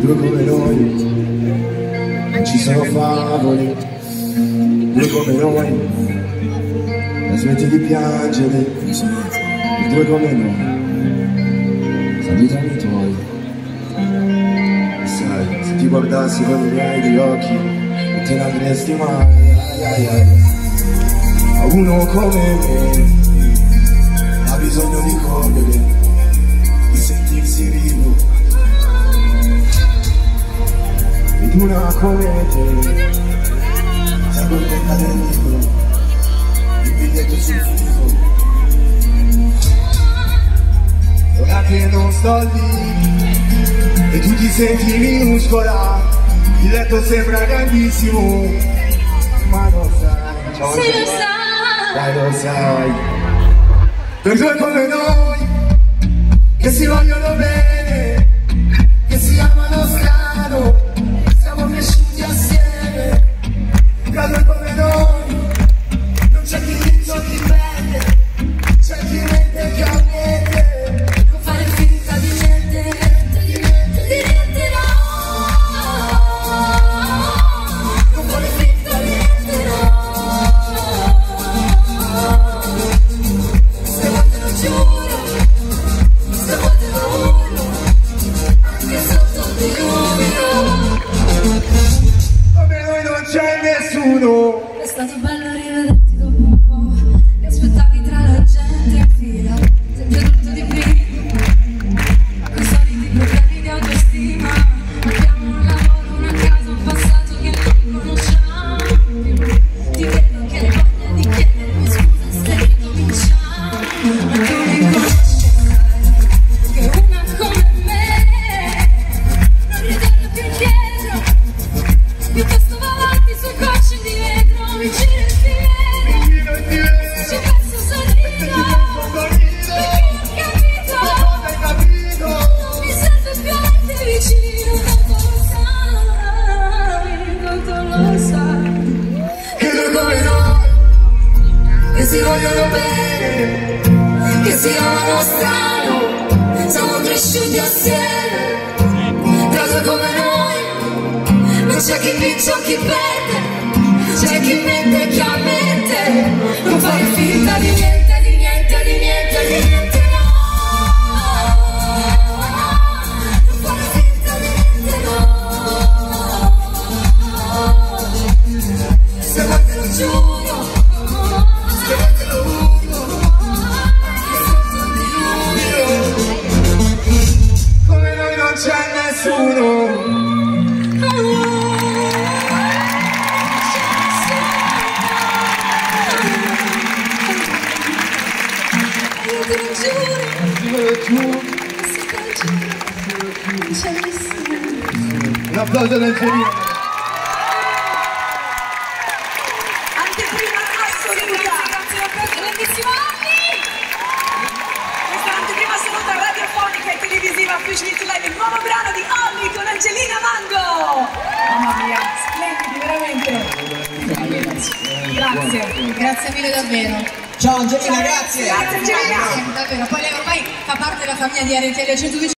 Due come noi, ci sono favole, due come noi, la smetti di piangere, due come noi, salutami i tuoi. Sai, se ti guardassi con i miei degli occhi, non te ne andresti mai, ai, ai, ai. A uno come me, ha bisogno di correre, di sentirsi vivo. ed una come te sa contenta del libro il biglietto sul viso ora che non sto lì e tu ti senti minuscola il letto sembra grandissimo. Ma lo sai. Ciao, Se lo sai. Dai lo sai. Per due come noi che si vogliono bene c'è si vogliono bene Che si amano strano Siamo cresciuti assieme due come noi Non c'è chi vince o chi perde C'è chi mente e chi ammette nessuno. un applauso del Genio Anteprima assoluta. Grazie a tutti, grandissimo Anni. Questa è l'anteprima assoluta radiofonica e televisiva Fish Grazie. Grazie mille davvero. Ciao Angelina, grazie. Grazie Angelina. Davvero, poi lei ormai fa parte della famiglia di RTL 102.